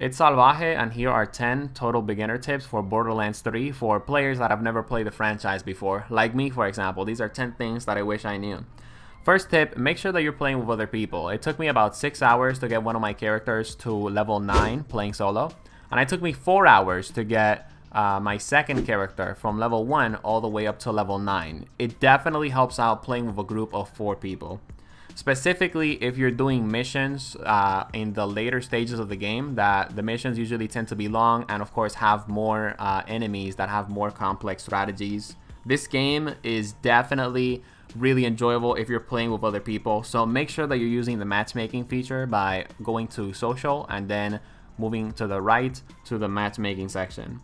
It's Salvaje and here are 10 total beginner tips for Borderlands 3 for players that have never played the franchise before. Like me for example, these are 10 things that I wish I knew. First tip, make sure that you're playing with other people. It took me about 6 hours to get one of my characters to level 9 playing solo. And it took me 4 hours to get uh, my second character from level 1 all the way up to level 9. It definitely helps out playing with a group of 4 people. Specifically, if you're doing missions uh, in the later stages of the game, that the missions usually tend to be long and of course have more uh, enemies that have more complex strategies. This game is definitely really enjoyable if you're playing with other people. So make sure that you're using the matchmaking feature by going to social and then moving to the right to the matchmaking section.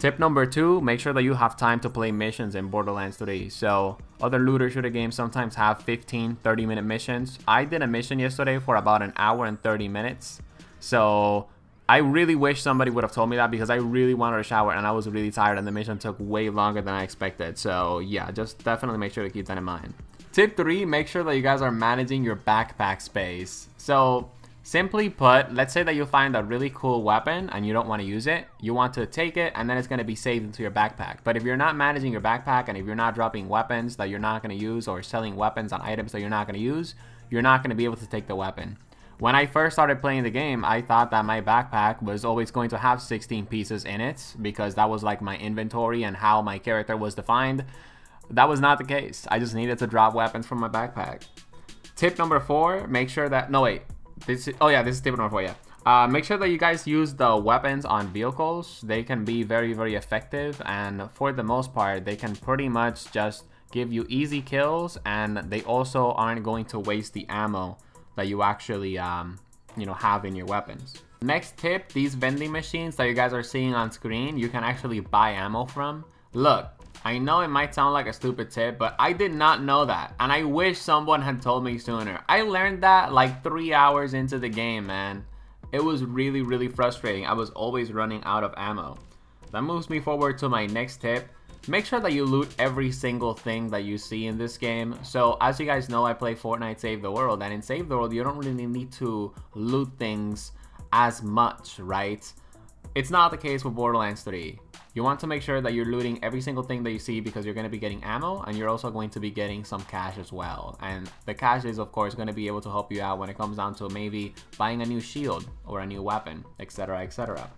Tip number two, make sure that you have time to play missions in Borderlands 3. So other looter shooter games sometimes have 15, 30 minute missions. I did a mission yesterday for about an hour and 30 minutes. So I really wish somebody would have told me that because I really wanted a shower and I was really tired and the mission took way longer than I expected. So yeah, just definitely make sure to keep that in mind. Tip three, make sure that you guys are managing your backpack space. So Simply put, let's say that you find a really cool weapon and you don't want to use it. You want to take it and then it's going to be saved into your backpack. But if you're not managing your backpack and if you're not dropping weapons that you're not going to use or selling weapons on items that you're not going to use, you're not going to be able to take the weapon. When I first started playing the game, I thought that my backpack was always going to have 16 pieces in it because that was like my inventory and how my character was defined. That was not the case. I just needed to drop weapons from my backpack. Tip number four, make sure that, no wait, this is, oh yeah, this is tip number four, yeah. Uh, make sure that you guys use the weapons on vehicles. They can be very, very effective. And for the most part, they can pretty much just give you easy kills. And they also aren't going to waste the ammo that you actually, um, you know, have in your weapons. Next tip, these vending machines that you guys are seeing on screen, you can actually buy ammo from. Look, I know it might sound like a stupid tip, but I did not know that. And I wish someone had told me sooner. I learned that like three hours into the game, man. It was really, really frustrating. I was always running out of ammo. That moves me forward to my next tip. Make sure that you loot every single thing that you see in this game. So as you guys know, I play Fortnite Save the World. And in Save the World, you don't really need to loot things as much, right? It's not the case with Borderlands 3. You want to make sure that you're looting every single thing that you see because you're going to be getting ammo and you're also going to be getting some cash as well. And the cash is of course going to be able to help you out when it comes down to maybe buying a new shield or a new weapon, etc, etc.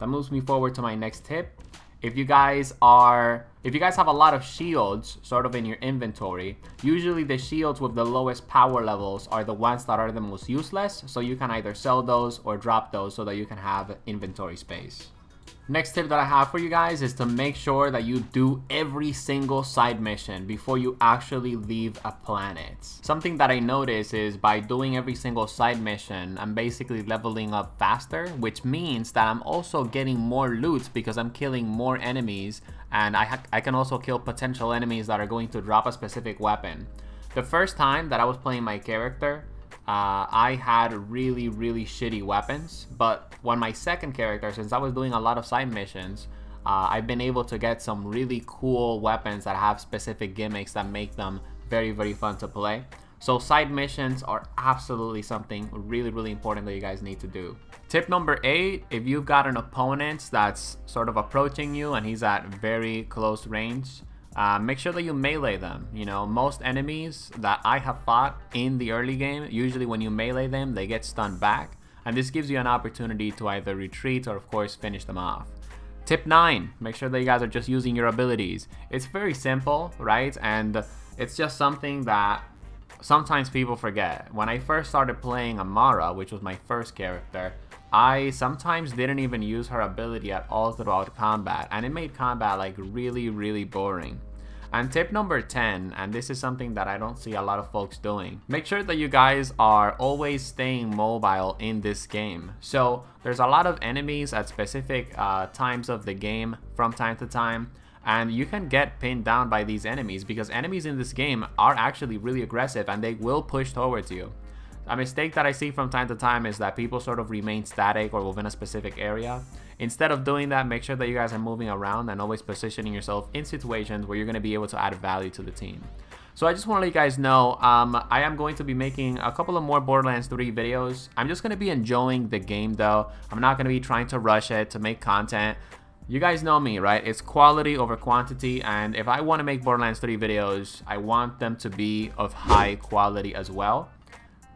That moves me forward to my next tip. If you guys are, if you guys have a lot of shields sort of in your inventory, usually the shields with the lowest power levels are the ones that are the most useless. So you can either sell those or drop those so that you can have inventory space. Next tip that I have for you guys is to make sure that you do every single side mission before you actually leave a planet. Something that I notice is by doing every single side mission, I'm basically leveling up faster, which means that I'm also getting more loot because I'm killing more enemies and I, I can also kill potential enemies that are going to drop a specific weapon. The first time that I was playing my character, uh, I had really, really shitty weapons. But when my second character, since I was doing a lot of side missions, uh, I've been able to get some really cool weapons that have specific gimmicks that make them very, very fun to play. So side missions are absolutely something really, really important that you guys need to do. Tip number eight, if you've got an opponent that's sort of approaching you and he's at very close range, uh, make sure that you melee them. You know, most enemies that I have fought in the early game, usually when you melee them, they get stunned back. And this gives you an opportunity to either retreat or of course finish them off. Tip 9, make sure that you guys are just using your abilities. It's very simple, right? And it's just something that sometimes people forget. When I first started playing Amara, which was my first character, I sometimes didn't even use her ability at all throughout combat and it made combat like really really boring. And tip number 10, and this is something that I don't see a lot of folks doing, make sure that you guys are always staying mobile in this game. So there's a lot of enemies at specific uh, times of the game from time to time, and you can get pinned down by these enemies because enemies in this game are actually really aggressive and they will push towards you. A mistake that I see from time to time is that people sort of remain static or within a specific area. Instead of doing that, make sure that you guys are moving around and always positioning yourself in situations where you're going to be able to add value to the team. So I just want to let you guys know, um, I am going to be making a couple of more Borderlands 3 videos. I'm just going to be enjoying the game though. I'm not going to be trying to rush it to make content. You guys know me, right? It's quality over quantity, and if I want to make Borderlands 3 videos, I want them to be of high quality as well.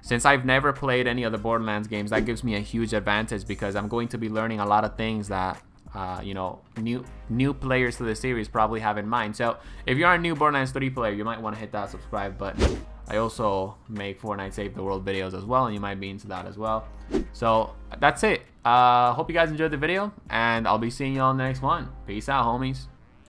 Since I've never played any other Borderlands games, that gives me a huge advantage because I'm going to be learning a lot of things that uh, you know, new new players to the series probably have in mind. So if you're a new Borderlands 3 player, you might want to hit that subscribe button. I also make Fortnite Save the World videos as well, and you might be into that as well. So that's it. Uh, hope you guys enjoyed the video, and I'll be seeing you all in the next one. Peace out, homies.